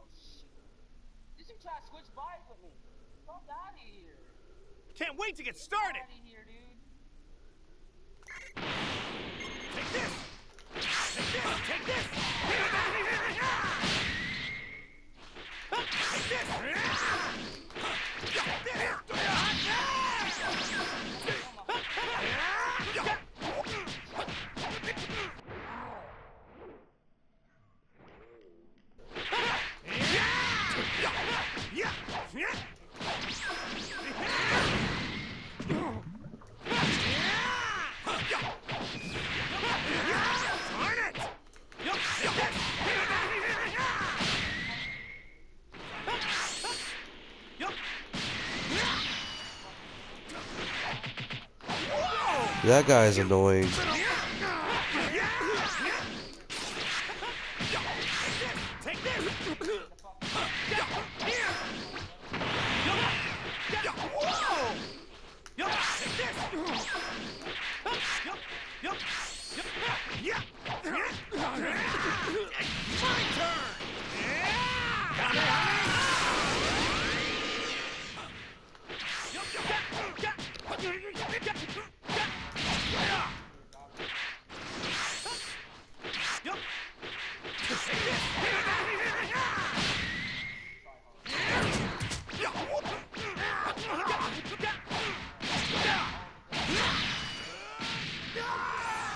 Oh shit. Did you try to switch bodies with me? Fuck out of here. Can't wait to get started! Get here, Take this! Take this! Take this! Take this! Take this! Yup, yup, yup, yeah.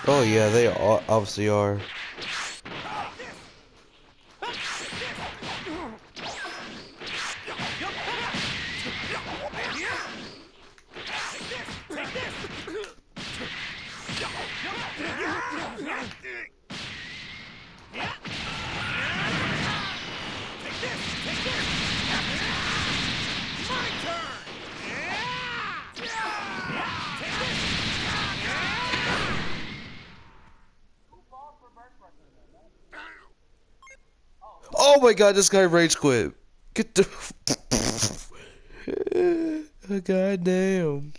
Oh yeah, they obviously are. Oh my god, this guy rage quit. Get the. Oh god damn.